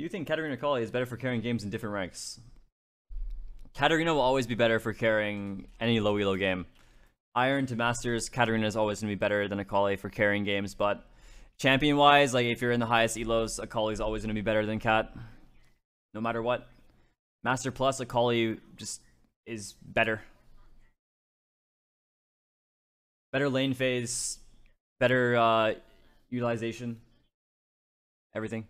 You think Katarina Akali is better for carrying games in different ranks? Katarina will always be better for carrying any low elo game. Iron to Masters, Katarina is always going to be better than Akali for carrying games, but champion wise, like if you're in the highest elos, Akali is always going to be better than Kat. No matter what. Master Plus, Akali just is better. Better lane phase, better uh, utilization, everything.